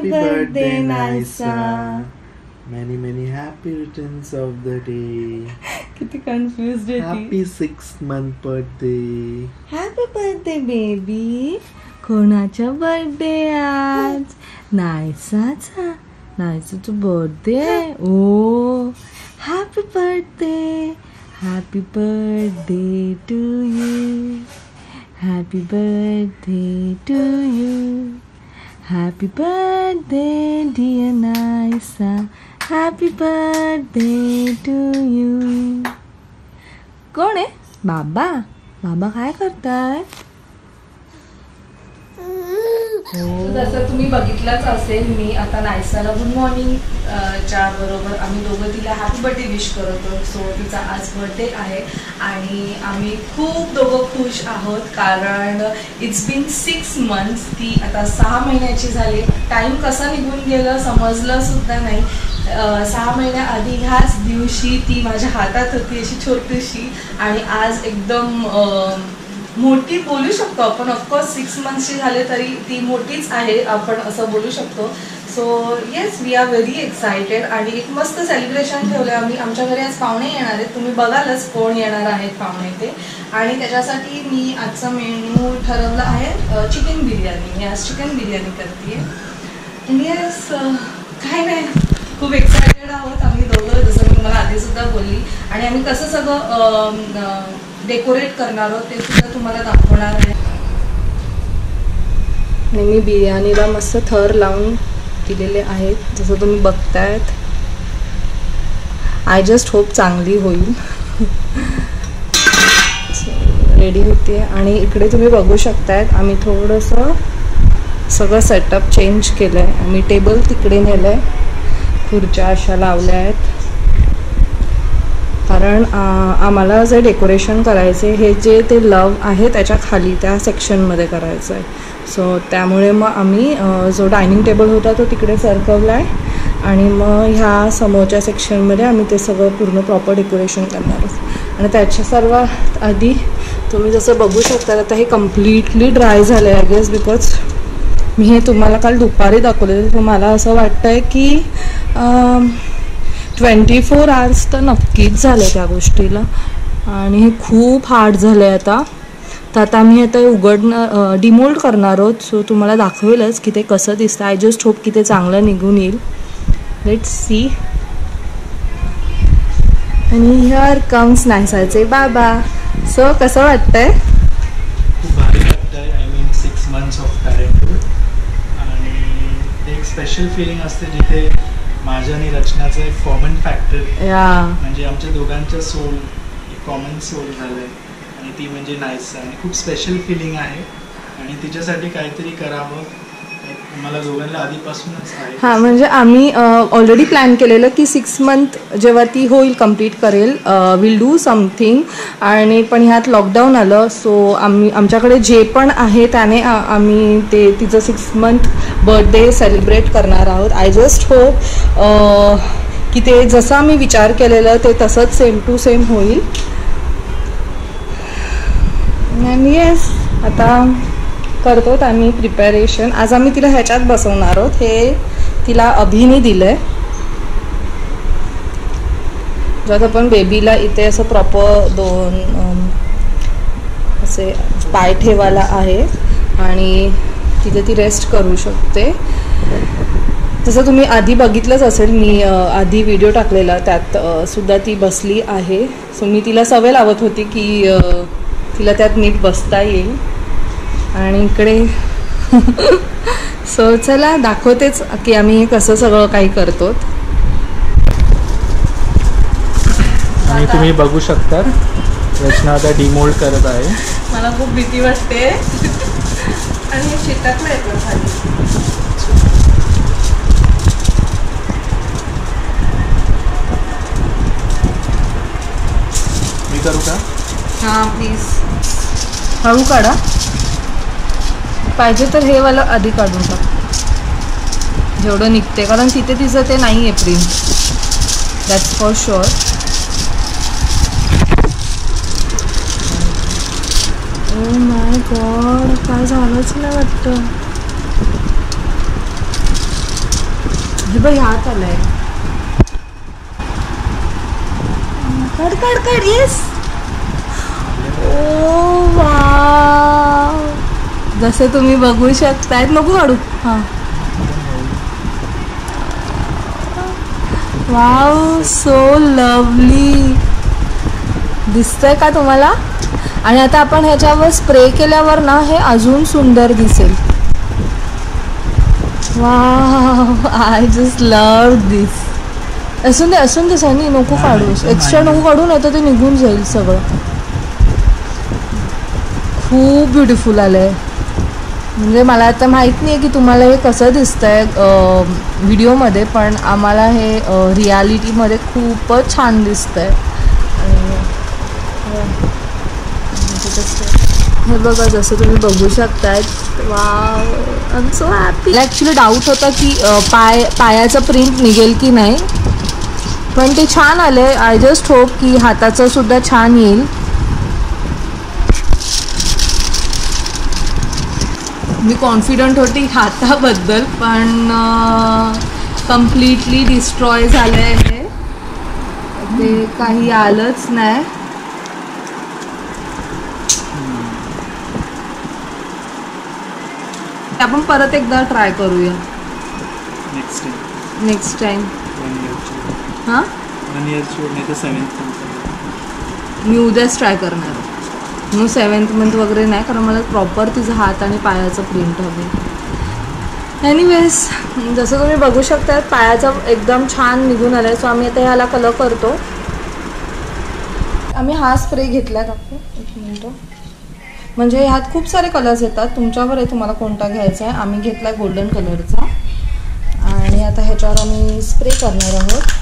Happy birthday, Naisa. Many many happy returns of the day. किती confuse आहे ती Happy sixth month birthday. Happy birthday baby कोणाचा birthday आज नायसाचा नायसाचा birthday आहे ओ happy birthday happy birthday to you happy birthday to you Happy birthday dear Naisa happy birthday to you कोण आहे बाबा. बाबा काय करताय जसं तुम्ही बघितलंच असेल मी आता नायसाला गुड मॉर्निंग च्या बरोबर आम्ही दोघं तिला हॅपी बर्थडे विश करतो सो तिचा आज बर्थडे आहे आणि आम्ही खूप दोघं खुश आहोत कारण इट्स बीन सिक्स मंथ्स ती आता सहा महिन्याची झाली. टाईम कसा निघून गेलं समजलं सुद्धा नाही. सहा महिन्याआधी ह्याच दिवशी ती माझ्या हातात होती अशी छोटीशी आणि आज एकदम मोठी बोलू शकतो आपण. ऑफकोर्स सिक्स मंथची झाले तरी ती मोठीच आहे आपण असं बोलू शकतो. So yes we are very excited आणि एक मस्त सेलिब्रेशन ठेवलं आम्ही. आमच्या घरी आज पाहुणे येणार आहेत. तुम्ही बघालच कोण येणार आहेत पाहुणे ते. आणि त्याच्यासाठी मी आजचा मेन्यू ठरवला आहे चिकन बिर्याणी. मी आज चिकन बिर्याणी करते येस काय नाही. खूप एक्सायटेड आहोत आम्ही दोघं. जसं मी तुम्हाला आधीसुद्धा बोलली. आणि आम्ही कसं सगळं डेकोरेट करणार आहोत ते सुद्धा तुम्हाला दाखवणार आहे. आणि मी बिर्याणीला मस्त थर लावून दिलेले आहेत जसं तुम्ही बघतायत. आय जस्ट होप चांगली होईल. रेडी होते. आणि इकडे तुम्ही बघू शकतायत आम्ही थोडंसं सगळं सेटअप चेंज केलं आहे आम्ही टेबल तिकडे नेलं आहे खुर्च्या अशा लावल्या आहेत. कारण आम्हाला जे डेकोरेशन करायचे हे जे ते लव आहे त्याच्याखाली त्या सेक्शनमध्ये करायचं आहे. सो त्यामुळे मग आम्ही जो डायनिंग टेबल होता तो तिकडे सरकवला आहे आणि मग ह्या समोरच्या सेक्शनमध्ये आम्ही ते सगळं पूर्ण प्रॉपर डेकोरेशन करणार आहोत. आणि त्याच्या सर्वात आधी तुम्ही जसं बघू शकता आता हे कम्प्लिटली ड्राय झालं आहे आय गेस बिकॉज मी हे तुम्हाला काल दुपारी दाखवले तर मला असं वाटतं आहे की ट्वेंटी फोर आवर्स तर नक्कीच झाले त्या गोष्टीला. आणि हे खूप हार्ड झालं आहे आता. तर आता मी आता उघडणं डिमोल्ड करणार आहोत. सो तुम्हाला दाखवेलच की ते कसं दिसतं आय जस्ट होप की ते चांगलं निघून येईल. लेट सी आणि हिअर कम्स नायसाचे बाबा. सो कसं वाटतंय? आणि एक स्पेशल फिलिंग असते जिथे माझ्या आणि रचनाचं एक कॉमन फॅक्टर म्हणजे आमच्या दोघांचं सोल एक कॉमन सोल झालंय. आणि ती म्हणजे नाईस आणि खूप स्पेशल फिलिंग आहे. आणि तिच्यासाठी काहीतरी करावं एक मला दोघांना आधीपासूनच आहे. हां म्हणजे आम्ही ऑलरेडी प्लॅन केलेलं की सिक्स मंथ जेव्हा ती होईल कंप्लीट करेल विल डू समथिंग आणि पण ह्यात लॉकडाऊन आलं सो आम्ही आमच्याकडे जे पण आहे त्याने आम्ही ते तिचं सिक्स मंथ बर्थडे सेलिब्रेट करणार आहोत. आय जस्ट होप की ते जसा आम्ही विचार केलेलं ते तसंच सेम टू सेम होईल. अँड येस आता करतो आम्ही प्रिपॅरेशन आज आम्ही तिला ह्याच्यात बसवणार आहोत. हे तिला अभिनी दिलं आहे ज्यात आपण बेबीला इथे असं प्रॉपर दोन असे पाय ठेवायला आहे. आणि तिथे ती रेस्ट करू शकते. जसं तुम्ही आधी बघितलंच असेल मी आधी व्हिडिओ टाकलेला त्यात सुद्धा ती बसली आहे. सो मी तिला सवय लावत होती की तिला त्यात नीट बसता येईल. आणि इकडे सो चला दाखवतेच की आम्ही कसं सगळं काही करतो. आणि तुम्ही बघू शकता रचना आता डिमोल्ड करत आहे. मला खूप भीती वाटते. आणि हे शेतातलं खाली. मी करू का? हां प्लीज हळू काढा. पाहिजे तर हे वाला आधी काढून टाक. जेवढं निघते कारण तिथे तिचं ते नाही आहे print that's for sure oh god काय झालंच नाही वाटतं. हे बघ हात आलाय. कड कड कड येस ओ वाव. जसे तुम्ही बघू शकतायत नको काढू. हां. वाव सो लवली दिसतंय का तुम्हाला? आणि आता आपण ह्याच्यावर स्प्रे केल्यावर ना हे अजून सुंदर दिसेल. Wow I just love this असून दे असून दे सनी नको नाही, काढू एकदम एक्स्ट्रा. नको काढू नाही तर ते निघून जाईल सगळं. खूप ब्युटिफुल आलंय. म्हणजे मला आता माहीत नाही आहे की तुम्हाला हे कसं दिसतंय अं, व्हिडिओमध्ये पण आम्हाला हे रियालिटीमध्ये खूपच छान दिसतंय. आणि, अं, हे बघा जसं तुम्ही बघू शकताय वा सो हॅपी ॲक्च्युली डाऊट होता की पाय पायाचा प्रिंट निघेल की नाही. पण ते छान आले आय जस्ट होप की हाताचं सुद्धा छान येईल. मी कॉन्फिडंट होती हाताबद्दल पण कम्प्लिटली डिस्ट्रॉय झालं आहे हे. ते काही आलंच नाही. आपण परत एकदा ट्राय करूया. नेक्स्ट टाइम नेक्स्ट टाइम हां? वन सेवन्थ मी उद्याच ट्राय करणार. आहे मग सेवन्थ मंथ वगैरे नाही कारण मला प्रॉपर तिचा हात आणि पायाचं प्रिंट हवे एनिवेज जसं तुम्ही बघू शकता पायाचा एकदम छान निघून आलाय. सो आम्ही आता ह्याला कलर करतो. आम्ही हा स्प्रे घेतला काकू एक मिनिट म्हणजे ह्यात खूप सारे कलर्स येतात. तुमच्यावर आहे तुम्हाला कोणता घ्यायचा आहे? आम्ही घेतला गोल्डन कलरचा आणि आता ह्याच्यावर आम्ही स्प्रे करणार आहोत.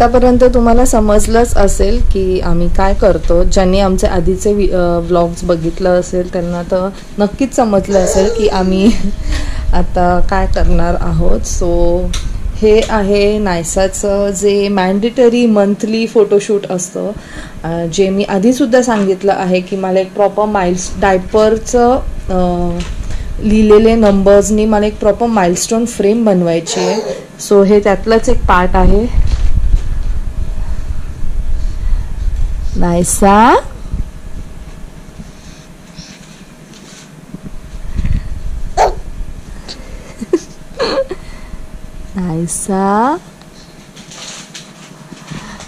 आत्तापर्यंत तुम्हाला समजलंच असेल की आम्ही काय करतो. ज्यांनी आमचे आधीचे व्लॉग्स बघितलं असेल त्यांना तर नक्कीच समजलं असेल की आम्ही आता काय करणार आहोत. सो हे आहे नायसाचं जे मॅन्डेटरी मंथली फोटोशूट असतं. जे मी आधीसुद्धा सांगितलं आहे की मला एक प्रॉपर माइल्स डायपरचं लिहिलेले नंबर्सनी मला एक प्रॉपर माइलस्टोन फ्रेम बनवायची आहे. सो हे त्यातलंच एक पार्ट आहे. नायसा नायसा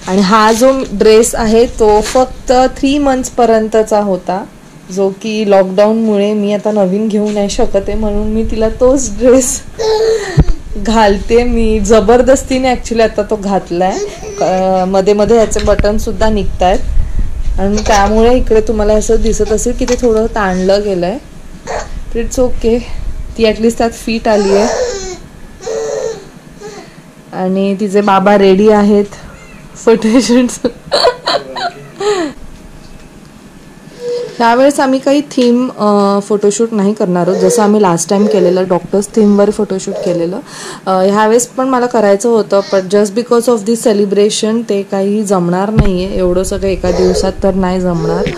आणि हा जो ड्रेस आहे तो फक्त थ्री मंथ्स पर्यंतचा होता. जो की लॉकडाऊनमुळे मी आता नवीन घेऊ नाही शकत आहे म्हणून मी तिला तोच ड्रेस घालते. मी जबरदस्तीने ॲक्च्युली आता तो घातलाय. आहे मध्ये मध्ये ह्याचे बटन सुद्धा निघत आहेत आणि त्यामुळे इकडे तुम्हाला असं दिसत असेल की ते थोडं ताणलं गेलं आहे इट्स ओके ती ॲटलिस्ट त्यात फिट आली आहे आणि तिचे बाबा रेडी आहेत. फोटोशूट त्यावेळेस आम्ही काही थीम फोटोशूट नाही करणार आहोत. जसं आम्ही लास्ट टाइम केलेलं डॉक्टर्स थीमवर फोटोशूट केलेलं. ह्यावेळेस पण मला करायचं होतं पण just because of this celebration ते काही जमणार नाही आहे एवढं सगळं एका दिवसात तर नाही जमणार.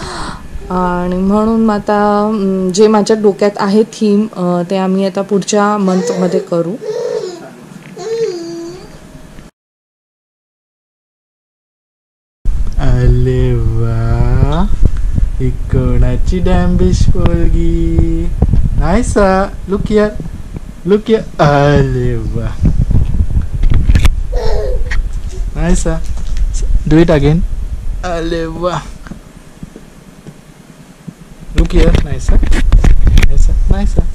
आणि म्हणून आता जे माझ्या डोक्यात आहे थीम ते आम्ही आता पुढच्या मंथमध्ये करू. she damn bishfulgi. Nisa, ah. look here. Look here. Oliva. Nisa, ah. do it again. Oliva. Look here, Nisa. Ah. Nisa, Nisa.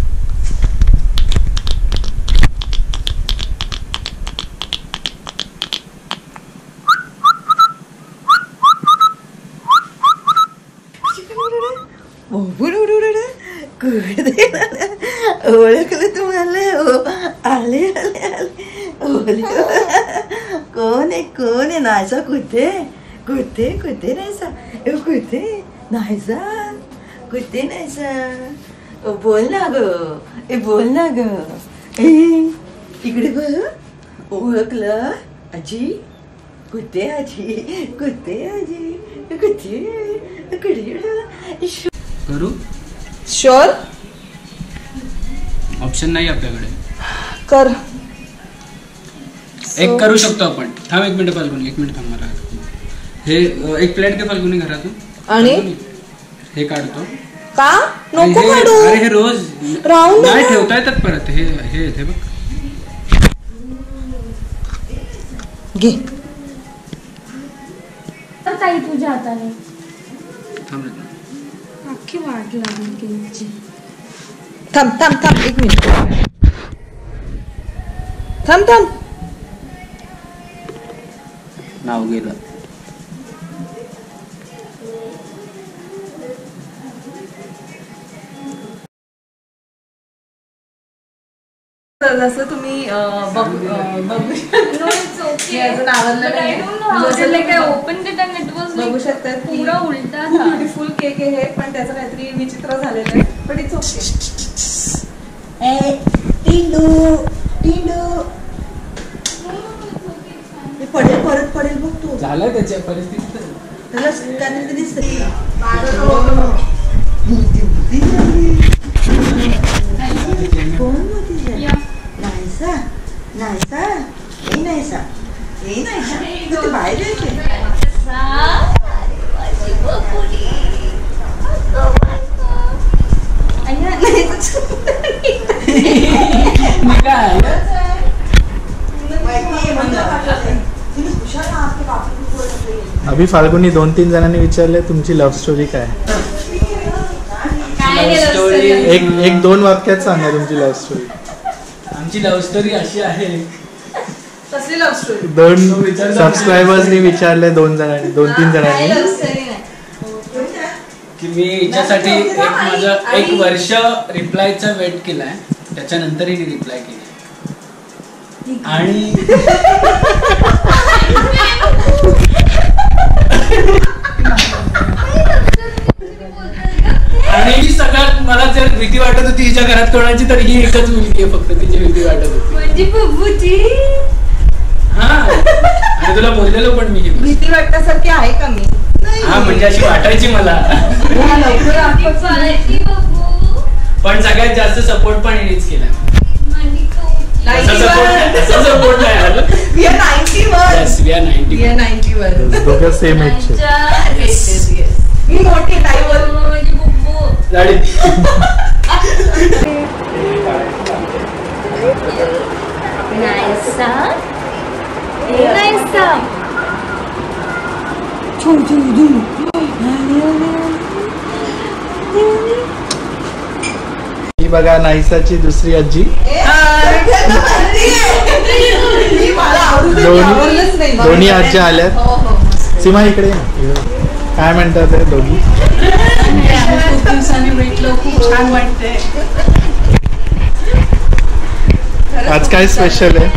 Naysa Naysa Naysa ओळखलं तुम्हाला हो आले आले आले ओले कोण आहे कोण आहे नायसा कुठे कुठे कुठे नाहीसा ए कुठे नाहीसा कुठे नाहीसा ओ, बोल ना ग ए बोल ना ग ए इकडे बघ ओळखलं आजी कुठे आजी कुठे आजी कुठे कुठे शो करू? शुअर ऑप्शन नाही आपल्याकडे. कर. एक करू शकतो आपण. थांब एक मिनिट फाल्गुनी एक मिनिट थांब मला. हे एक प्लेट घे फाल्गुनी घरातून. आणि? हे काढतो. का? नको हे- काढू. अरे हे रोज राहून नाही. ठेवता येतात परत. हे हे हे बघ. घे. तर ताई तुझ्या हाताने. थांब अख्खी वाट लागली केकची थांब थांब थांब एक मिनिट. थांब थांब. नाव गेलं. इट वाज बघू शकता. की पूरा उलटा ब्युटिफुल केक आहे हे, पण त्याचं काहीतरी विचित्र झालेलं आहे. पण इट्स ओके ए टिंडू टिंडू. हे पडेल परत पडेल बघ तू. झालं त्याच्या परिस्थिती त्याला काहीतरी दिसत नाहीसा हे नाहीसा हे नाहीसा तू ते बाहेर यायचे अभि फाल्गुनी दोन तीन जणांनी विचारले तुमची लव्ह स्टोरी काय? स्टोरी एक एक दोन वाक्यात सांगा तुमची लव्ह स्टोरी आमची लव्ह स्टोरी अशी आहे. कसली लव्ह स्टोरी दोन. सबस्क्रायबर्सनी विचारले दोन जणांनी दोन तीन जणांनी. लव्ह स्टोरी नाही. की मी हिच्यासाठी एक माझं एक वर्ष रिप्लायचा वेट केलाय. त्याच्यानंतरही मी रिप्लाय केली. आणि आणि ही सगळ्यात मला जर भीती वाटत होती हिच्या घरात कोणाची तर ही एकच मुलगी आहे फक्त तिची भीती वाटत होती. म्हणजे बबूची हा. आणि तुला बोललेलो पण मी. भीती वाटण्यासारखी आहे का मी? हा म्हणजे अशी वाटायची मला. पण सगळ्यात जास्त सपोर्ट पण हिनेच केला. असं सपोर्ट असं सपोर्ट नाही आलं. We are ninety one Yes, we are 90. We are ninety one दोघं सेम एजचे माझ्या- मी मोठी छू बघा नाईसाची दुसरी आजी. दोन्ही आजी आल्यात. हो हो. सीमा इकडे. काय म्हणतात हे दोघी? खूप दिवसांनी भेटलो. खूप छान वाटतंय. आज काय स्पेशल आहे?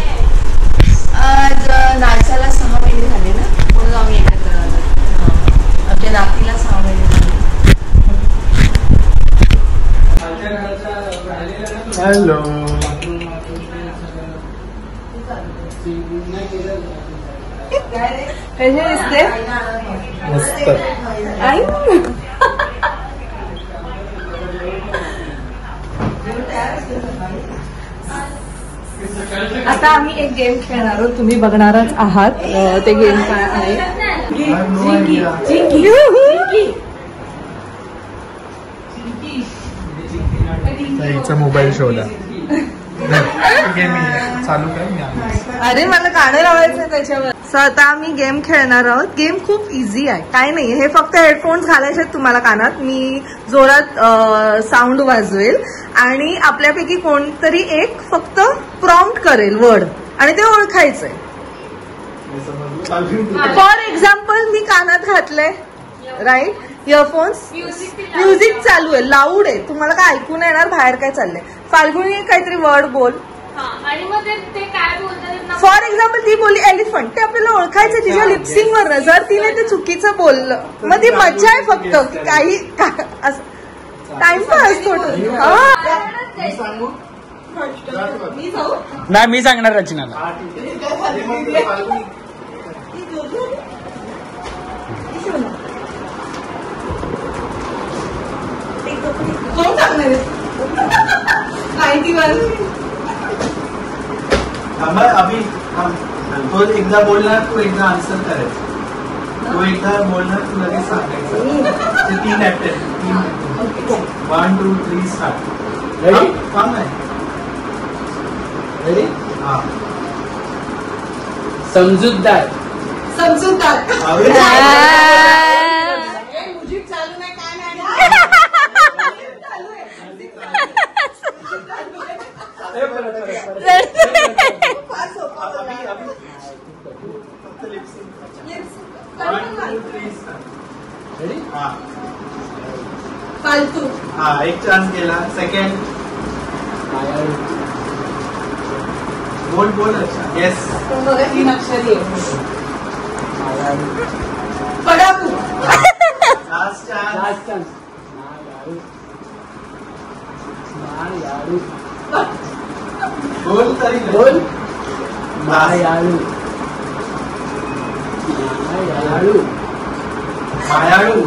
आज नाचाला सहा महिने झाले ना. म्हणून आम्ही एकत्र आलो. हा. आमच्या नातीला सहा महिने झाले. हॅलो. कसे दिसते मस्त. आता आम्ही एक गेम खेळणार आहोत. तुम्ही बघणारच आहात. ते गेम काय आहे? जिंकी. जिंकी. ताईचा मोबाईल शोधा. गेम चालू कर. अरे मला गाणं लावायचं त्याच्यावर. सो आता आम्ही गेम खेळणार आहोत. गेम खूप इझी आहे. काय नाही हे फक्त हेडफोन्स घालायचे तुम्हाला कानात. मी जोरात साऊंड वाजवेल. आणि आपल्यापैकी कोणतरी एक फक्त प्रॉम्प्ट करेल वर्ड आणि ते ओळखायचंय. फॉर एक्झाम्पल मी कानात घातलंय. राईट इयरफोन्स म्युझिक चालू आहे. लाऊड आहे. तुम्हाला काय ऐकून येणार? बाहेर काय चाललंय? फाल्गुनी काहीतरी वर्ड बोल. आणि मग ते ते काय बोलतात ना फॉर एक्झाम्पल ती बोलली एलिफंट ते आपल्याला ओळखायचं तिच्या लिपसिंग वर जर तिने ते चुकीचं बोललं मग ती मज्जा आहे फक्त. काही टाइमपास थोडं हा. नाही मी सांगणार रचनाला. कोण सांगणार थांबा अभि थांब. तो एकदा बोलणार तू एकदा आन्सर करायचं तो एकदा बोलणार तू लगेच सांगायचं. ते तीन ऍक्टर तीन one two three start Ready? थांब नाही. रेडी हा. समजूतदार. समजूतदार. फालतू. हा एक चान्स गेला सेकंड बोल बोल अच्छा. येस तीन अक्षरी लास्ट चान्स लास्ट चान्स बोल तरी बोल. मायाळू. मायाळू. मायाळू.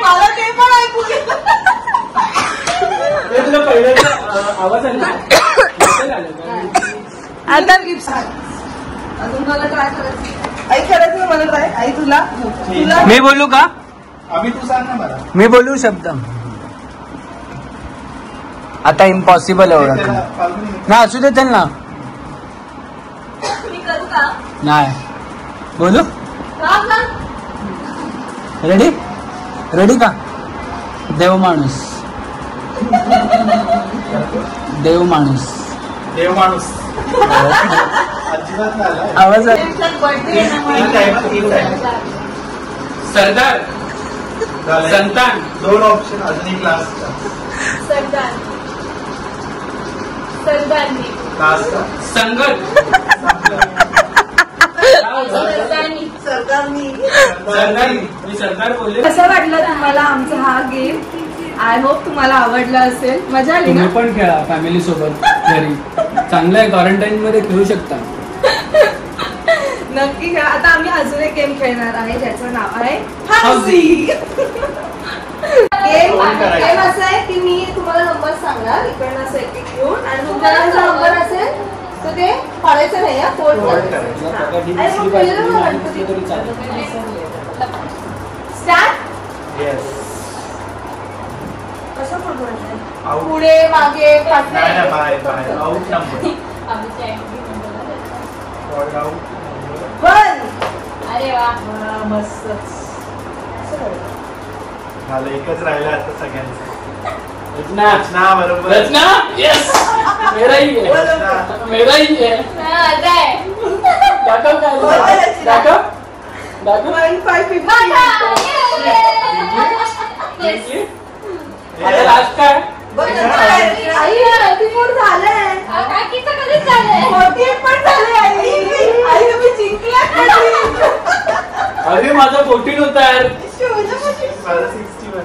मला ते पण ऐकू गेलं. ते तुला पहिल्याचा अं, आवाज आला? नसेल आलं, कारण की आता लिप्स अजून मला ट्राय करायचं आई करायचं ना मला ट्राय आई तुला तुला मी बोलू का? अभि तू सांग ना मला. मी बोलू शब्द. आता इम्पॉसिबल आहे त्याला ओळख फाल्गुनी ना असू दे त्यांना. मी करू का? नाही. बोलू? रेडी रेडी का? देव माणूस. देव माणूस. देव माणूस. अजिबात नाही. आला. आवाज आला. सरदार. संतान. दोन ऑप्शन अजून एक लास्ट सरदार सरदारनी लास्ट संगत. सरदारनी सरकारनी सरदार मी सरदार बोलले. कसं वाटलं तुम्हाला आमचा हा गेम आय होप तुम्हाला आवडला असेल. मजा आली तुम्ही पण खेळा फॅमिली सोबत घरी. चांगलं आहे क्वारंटाईन मध्ये खेळू शकता. नक्की खेळा आता आम्ही अजून एक गेम खेळणार आहे ज्याचं नाव आहे हौसी. गेम? गेम असं आहे की मी तुम्हाला नंबर सांगणार इकडनं असं एक एक घेऊन. आणि तुमच्याकडे जो नंबर असेल तर ते पाडायचं नाही हा तरी चालेल. स्टार्ट पुढे मागे नाही वन अरे वा. झालं एकच राहिलं आता सगळ्यांचं. रचना. ना बरोबर. रचना? येस मेरा ही है मेरा ही है हा, मजा आहे. दाखव काय दाखव. दाखव. वन फाय फिफ्टी बघा, yes. Yes. आता लास्ट काय? आई थर्टी फोर झालंय हा, काकीचं कधीच झालंय पण झाले आई. आई अरे माझा फोर्टीन होता यार.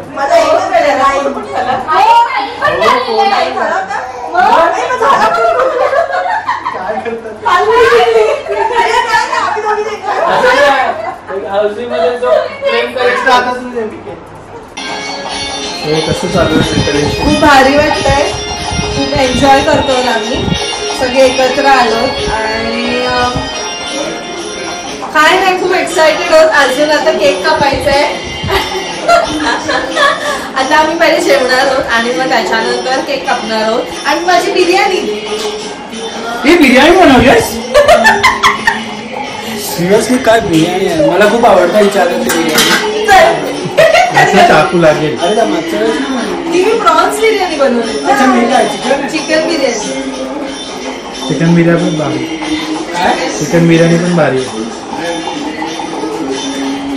मला एकच पण झाला. मग? झाला पण. अरे नाही आम्ही दोघी. असं काय? जो प्रेम Next करायचा. आता तुझं weekend. हे कसं चालू आहे? खूप भारी वाटतंय. खूप एन्जॉय करतो आम्ही. सगळे एकत्र आलो. आणि अं, काय नाही खूप एक्साइटेड आहोत. अजून आता केक कापायचा आहे आता आम्ही पहिले जेवणार आहोत आणि मग त्याच्यानंतर केक कापणार आहोत. आणि माझी बिर्याणी. ही बिर्याणी बनवलीस सिरियसली काय बिर्याणी आहे? मला खूप आवडतं हातातली बिर्याणी. असं चाकू लागेल. अरे त्या मागच्या वेळेस नाही बनवली. ती मी प्रॉन्स बिर्याणी अच्छा बनवली मी काय chicken chicken biryani. Chicken biryani पण भारी. काय? चिकन बिर्याणी पण भारी आहे.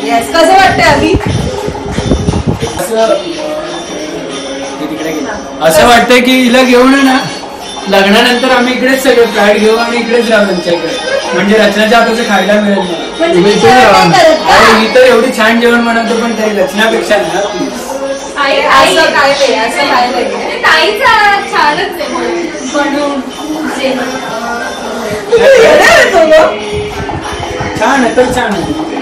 येस कसं वाटतंय आम्ही असं ते वाटतंय की हिला घेऊन ना लग्नानंतर आम्ही इकडेच सगळे फ्लाईट घेऊ आणि इकडेच राहू त्यांच्या इकडे म्हणजे रचनाच्या हाताचं खायला मिळेल. म्हणजे तुम्ही मी इथे जेवण राहा. नाही करत का? अरे ही तर एवढी छान जेवण बनवतो पण तरी रचनापेक्षा ना please. आई, आई. असं काय नाही असं काय नाही म्हणजे ताईचा छानच आहे बनवून जेवण. छान आहे तर छान आहे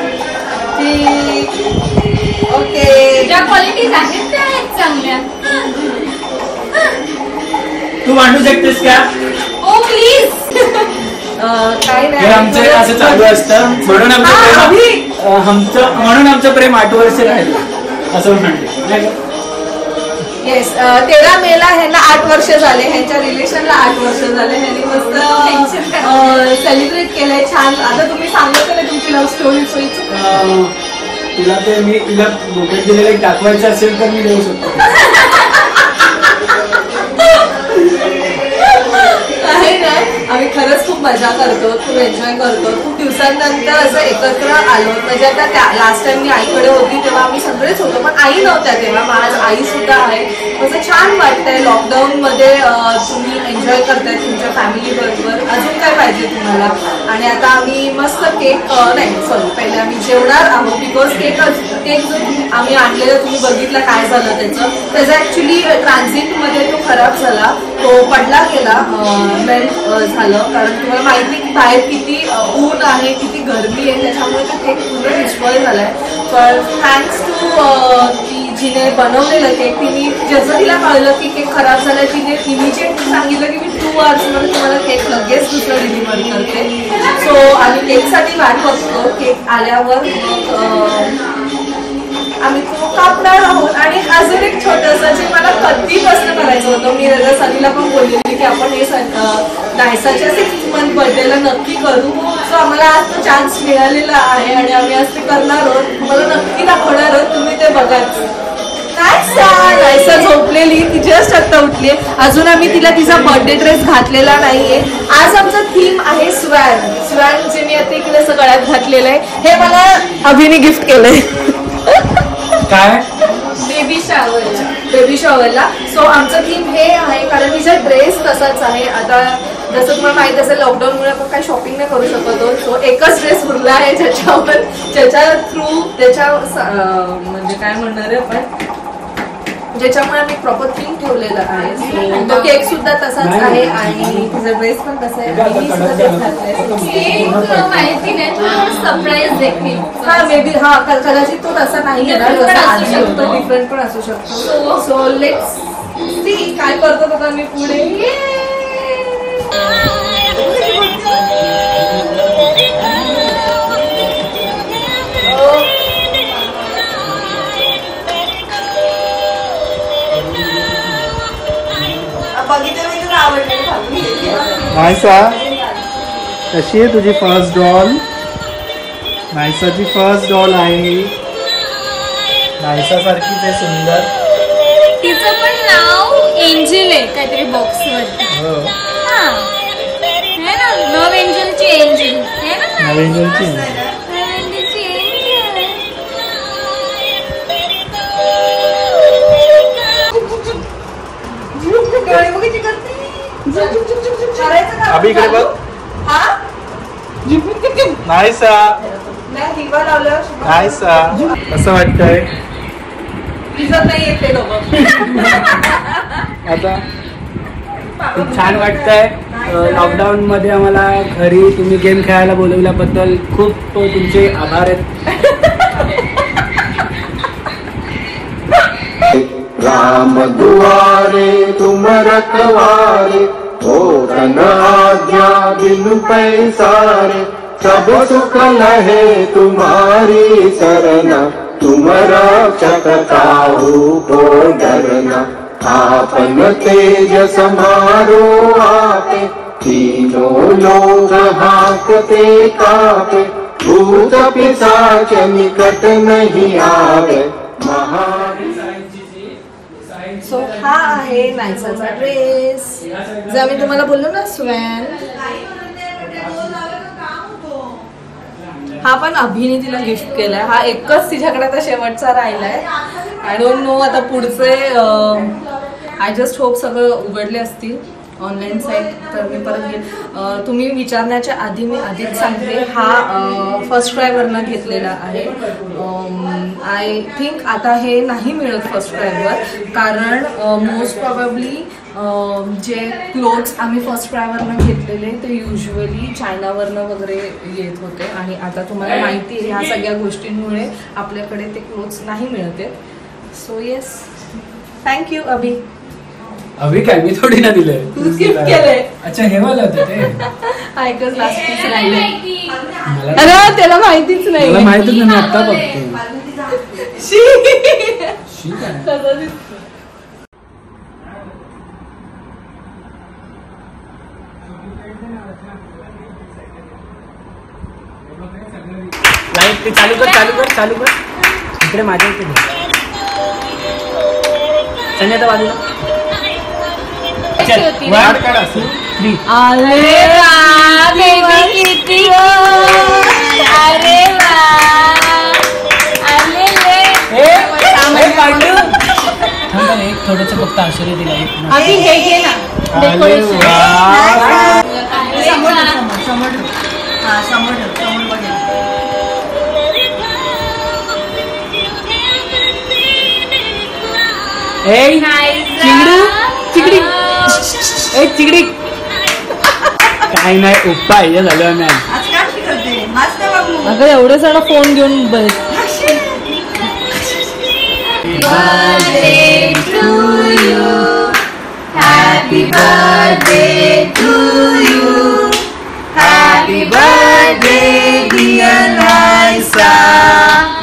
ओके ज्या क्वालिटीज आहेत त्या आहेत चांगल्या. तू मांडू शकतेस का? ओ प्लीज काय नाही. हे आमचं असं चालू असतं. म्हणून आमचं प्रेम आमचं म्हणून आमचं प्रेम आठ वर्ष राहिलं असं नाही का? येस तेरा मेला ह्यांना आठ वर्ष झाले ह्यांच्या रिलेशनला आठ वर्ष झाले. ह्यांनी मस्त सेलिब्रेट केलंय छान. आता तुम्ही सांगितलं ना तुमची लव्ह स्टोरी तुला ते मी तुला बोकेट दिलेलं दाखवायचं असेल तर मी देऊ शकतो. आणि खरंच खूप मजा करतो खूप एन्जॉय करतो. खूप दिवसांनंतर असं एकत्र आलो. म्हणजे आता त्या लास्ट टाइम मी आईकडे होती तेव्हा आम्ही सगळेच होतो पण आई नव्हत्या तेव्हा. आज आई सुद्धा आहे. असं छान वाटतंय लॉकडाऊन मध्ये तुम्ही एन्जॉय करताय तुमच्या फॅमिली बरोबर. अजून काय पाहिजे तुम्हाला? आणि आता आम्ही मस्त केक नाही सॉरी पहिले आम्ही जेवणार आहोत बिकॉज केक केक जो आम्ही आणलेलं तुम्ही बघितलं काय झालं त्याचं. त्याचा ऍक्च्युली ट्रान्झिटमध्ये तो खराब झाला. तो पडला गेला मेल्ट झालं. कारण तुम्हाला माहिती की बाहेर किती ऊन आहे किती गरमी आहे त्याच्यामुळे तो केक पूर्ण डिस्ट्रॉय आहे पण थँक्स टू ती जिने बनवलेलं केक तिने जसं तिला कळलं की केक खराब झाला तिने इमिजिएट सांगितलं की मी टू आवर्समध्ये तुम्हाला केक लगेच दुसरं डिलिव्हरी करते. सो आम्ही केकसाठी वाट बघतो. केक आल्यावर आम्ही तो कापणार आहोत. आणि अजून एक छोटस जे मला कधीपासून करायचं होतं मी रजा सनीला पण बोललेली की आपण हे डायसाच्या सिक्स मंथ बर्थडेला नक्की करू. सो आम्हाला आज तो चान्स मिळालेला आहे आणि आम्ही आज ते करणार आहोत. तुम्हाला नक्की दाखवणार आहोत. तुम्ही ते बघाच काय सांग झोपलेली. ती जस्ट आता उठली अजून आम्ही तिला तिचा बर्थडे ड्रेस घातलेला नाहीये. आज आमचा थीम आहे स्वॅन. स्वॅन जे मी आता इकडे असं गळ्यात घातलेलं आहे. हे मला अभिने गिफ्ट केलंय. काय? बेबी शॉवर बेबी शॉवरला सो आमचं थीम हे आहे कारण तिचा ड्रेस तसाच आहे. आता जसं तुम्हाला माहीत असेल लॉकडाऊनमुळे आपण काही शॉपिंग नाही करू शकतो सो एकच ड्रेस उरला आहे ज्याच्यावर ज्याच्या थ्रू त्याच्या म्हणजे काय म्हणणार आहे आपण? ज्याच्यामुळे आम्ही प्रॉपर थीम ठेवलेलं आहे. तो केक सुद्धा तसाच आहे आणि तिचा ड्रेस पण तसा आहे. हा मे. बी हा कदाचित तो तसा नाही येणार. डिफरंट पण असू शकतो. सो लेट्स सी काय करतो आता मी पुढे. नायसा कशी आहे तुझी फर्स्ट डॉल नायसाची फर्स्ट डॉल आहे. नायसासारखीच आहे सुंदर. तिचं पण नाव एंजल आहे काहीतरी बॉक्स वर हो. हा है लव्ह एंजलची एंजल. लव्ह एंजलची अभि इकडे बघ. आय साहा असं वाटतंय. आता खूप छान वाटतंय. लॉकडाऊन मध्ये आम्हाला घरी तुम्ही गेम खेळायला बोलवल्याबद्दल खूप तुमचे आभार आहेत. राम दुआरे तुम रखवारे हो तन आज्ञा बिनु पैसारे सब सुख लहे तुम्हारी सरना तुम रक्षक काहू को डरना आपन तेज समारो आपे तीनों लोग हाकते कापे भूत पिशाच निकट नहीं आवे महावीर सो हा आहे नायसाचा ड्रेस जे आम्ही तुम्हाला बोललो ना स्वॅन हा पण अभिने तिला गिफ्ट केलाय. हा एकच तिच्याकडे आता शेवटचा राहिलाय. आय डोंट नो आता पुढचे आय जस्ट होप सगळं उघडले असतील. ऑनलाईन साईट तर मी परत घेईन तुम्ही विचारण्याच्या आधी मी आधीच सांगते हा फर्स्ट क्रायवरनं घेतलेला आहे. आय थिंक आता हे नाही मिळत फर्स्ट क्रायवर कारण मोस्ट प्रॉबेबली जे क्लोथ्स आम्ही फर्स्ट क्रायवरनं घेतलेले ते युजली चायनावरनं वगैरे येत होते. आणि आता तुम्हाला माहिती आहे ह्या सगळ्या गोष्टींमुळे आपल्याकडे ते क्लोथ्स नाही मिळत आहेत. So yes thank you Abhi Abhi काय मी थोडी ना दिलंय. तूच गिफ्ट केलंय. अच्छा हे वाला होतं ते. ऐकच लास्ट पीस राहिले मला अरे त्याला माहितीच मला नाही माहितच नाही मी आत्ता बघतो. शी. शी काय? लाइट ते चालू कर चालू कर चालू कर. इकडे माझ्या इकडे. संजय आता बाजूला. अरे वा किती अरे वा. थांब ना, एक थोडस फक्त आश्चर्य दिला. अभि हे घे ना. समोर समोर समोर. हा समोर ए चिंगडी काय नाही उपाय हे झालं मॅम आज काय शिकवते आज काय बाबू अगं एवढे जण फोन घेऊन बस Happy birthday, dear Liza.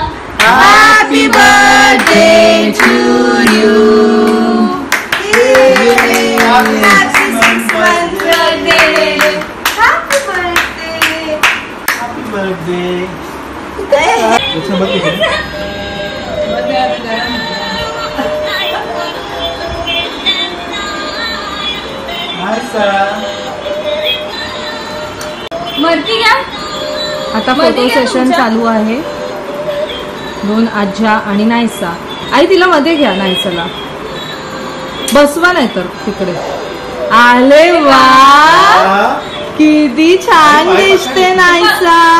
मरती आता फोटो सेशन. चालू आहे. दोन आज्या आणि नायसा. आई तिला मध्ये घ्या नायसाला. बसवा नाही तर तिकडे. आले वा? किती छान दिसते नायसा.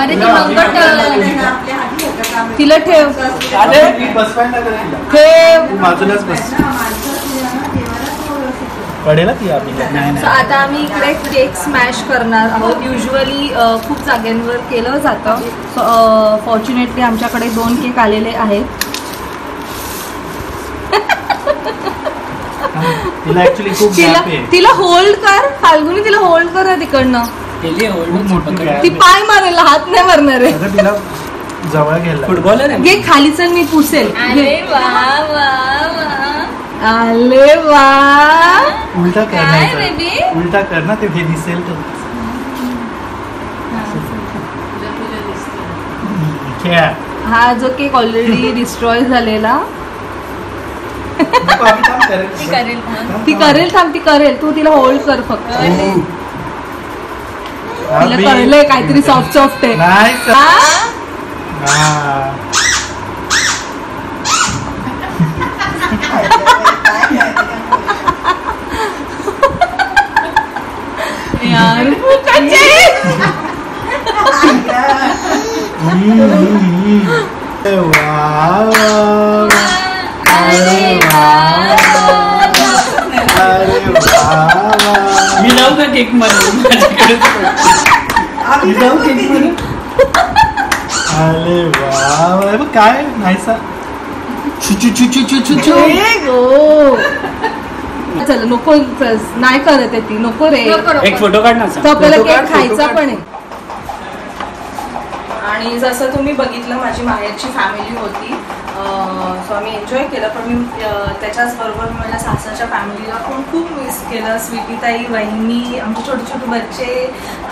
अरे ती मंगट तिला ठेव. ठेव. बाजूलाच बस. पडेल ती आपली नाही सो आता आम्ही इकडे केक स्मॅश करणार आहोत. युजली खूप जाग्यांवर केलं जातं. फॉर्च्युनेटली आमच्याकडे दोन केक आलेले आहेत. तिला होल्ड कर. फाल्गुनी तिला होल्ड कर तिकडनं. ती. पाय मारेल हात नाही मारणार आहे. अगं तिला जवळ घ्यायला फुटबॉलर आहे. घे खाली चल मी पुसेल. घे. आले वा. उलटा कर काय. उलटा कर ना ते हे दिसेल तर खेळा. हा जो केक ऑलरेडी डिस्ट्रॉय झालेला. ती करेल हा. ती करेल थांब ती करेल. तू तिला होल्ड कर फक्त. तिला बी- कळलंय काहीतरी सॉफ्ट सॉफ्ट आहे नाही सर. हा? हा. यार फुकटचे. हम्म, हम्म. अरे वा, वा. अरे वा, अरे वा, वा. मी लावू का केकमध्ये. मी लावू केकमध्ये. अरे वा. हे बघ काय? नाहीसा. छु छु ए गो. चल नको नाही करत आहे ती. नको रे. एक फोटो काढ ना तो आपल्याला केक खायचा. पण आहे. आणि जसं तुम्ही बघितलं माझी माहेरची फॅमिली होती. सो आम्ही एन्जॉय केलं पण मी अं, त्याच्याच बरोबर मी माझ्या सासरच्या फॅमिलीला पण खूप मिस केलं. स्वीटीताई वहिनी आमचे छोटे छोटे बच्चे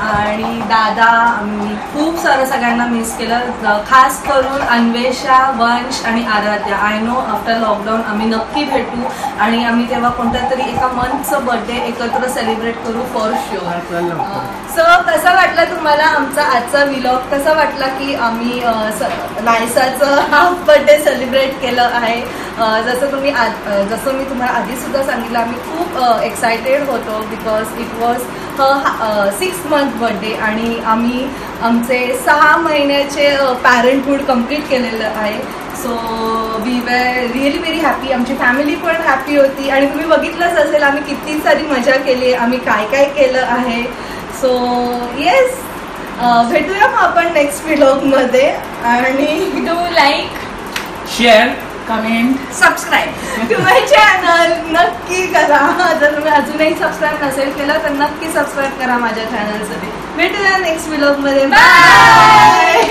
आणि दादा आम्ही खूप सारं सगळ्यांना मिस केलं. खास करून अन्वेषा वंश आणि Aaradhya. I know after lockdown आम्ही नक्की भेटू आणि आम्ही तेव्हा कोणत्या तरी एका मंथचं बर्थडे एकत्र सेलिब्रेट करू फॉर शुअर सो कसा वाटला तुम्हाला आमचा आजचा विलॉग कसा वाटला की आम्ही नायसाचं हाफ बर्थडे सेलिब्रेट केलं आहे. जसं तुम्ही आज जसं मी तुम्हाला आधीसुद्धा सांगितलं आम्ही खूप एक्सायटेड होतो because it was six month birthday आणि आम्ही आमचे सहा महिन्याचे पॅरेंटहूड कंप्लीट केलेलं आहे. So we were really very happy आमची फॅमिली पण हॅपी होती. आणि तुम्ही बघितलंच असेल आम्ही किती सारी मजा केली. आहे आम्ही काय काय केलं आहे. सो येस भेटूया मग आपण नेक्स्ट व्हिलॉगमध्ये आणि do like share comment subscribe to my channel नक्की करा. जर तुम्ही अजूनही सबस्क्राईब नसेल केलं तर नक्की सबस्क्राईब करा माझ्या चॅनलसाठी भेटूया नेक्स्ट व्हिलॉगमध्ये बाय